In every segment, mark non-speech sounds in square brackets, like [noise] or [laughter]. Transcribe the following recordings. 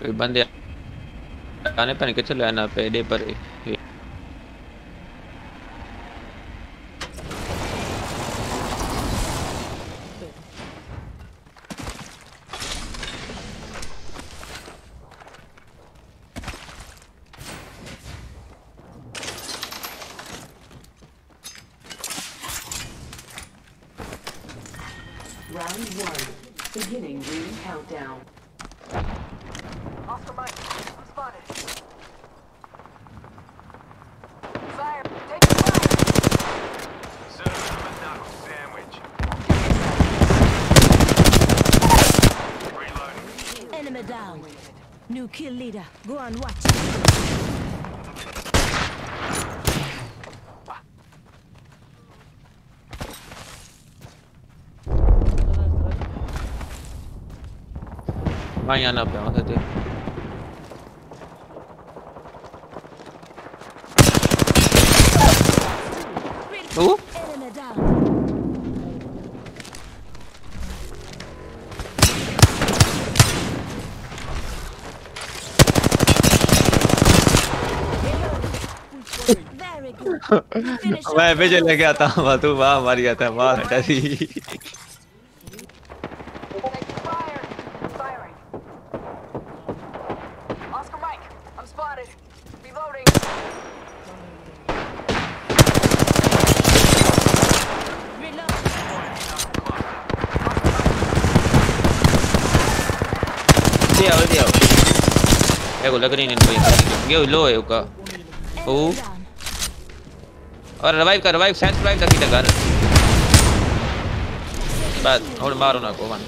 بندے آنے پہن کے چلو ہے نا پیڑے پر ہی Round one. Beginning ring countdown. Oscar Mike, I'm spotted. Fire! Take fire! Serve them a knuckle sandwich. Reloading. Enemy down. New kill leader. Go on, watch. Marianne abbiamo sete. Oh? میں پہ چلے گیا تھا تو وہاں مار گیا تھا وہاں ہٹا دی کو لگ رہی نہیں یہ لو ہے کا او اور ریوائیو کا ریوائیو سائنس ریوائیو تک ہی تک گھر بس اور مارو نہ کو ون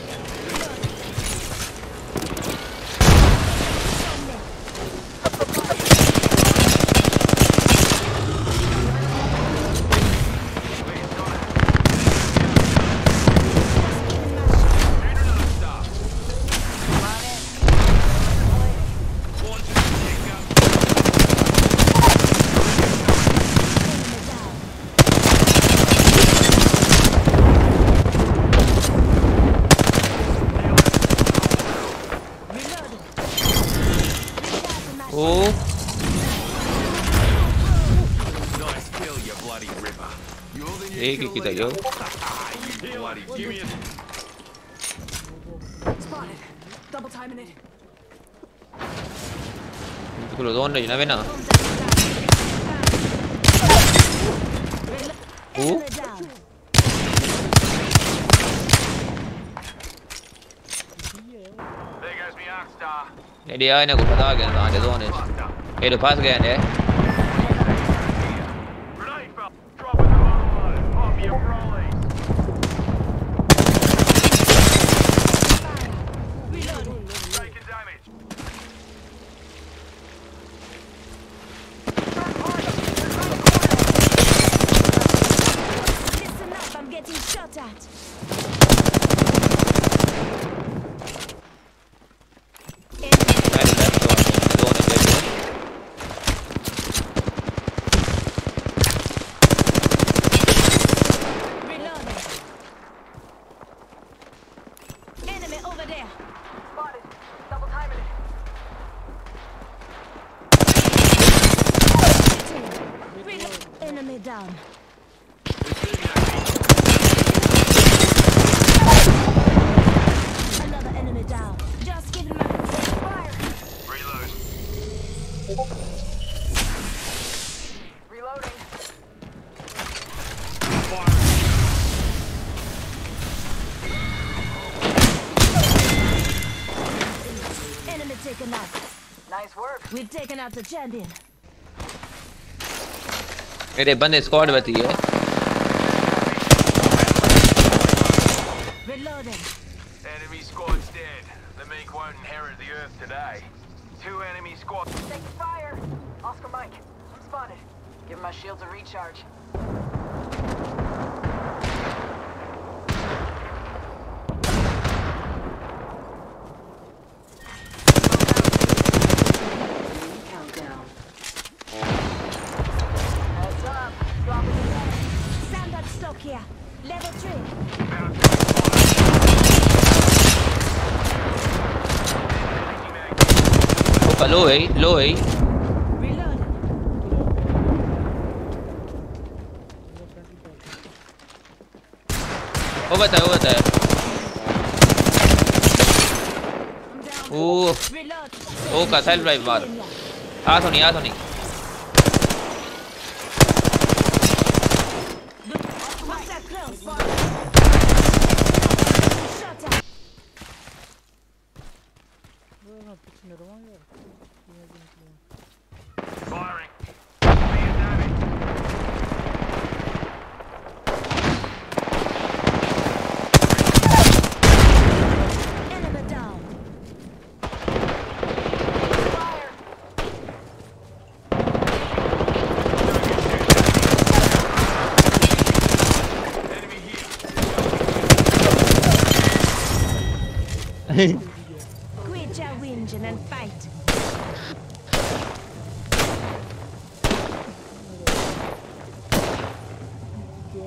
एक ही किधर यो Kyllä tuonne jynä venää. Kuu? Ne di aina kun mä taakentaan, ne tuonne. Ei tuu pääs käänne, eh? Enemy down. Another enemy down. Just give him a Fire! Reload. Reloading. enemy taken out. Nice work. We've taken out the champion. Won't inherit the earth today. Two enemy squads. Take fire! Oscar Mike, I'm spotted. Give my shields a recharge. here. Level 3. Opa, low A, hello بتائی وہ ہاں سونی ہاں سونی Firing. Being damaged. Enemy down. Fire! Enemy here. Quit [laughs]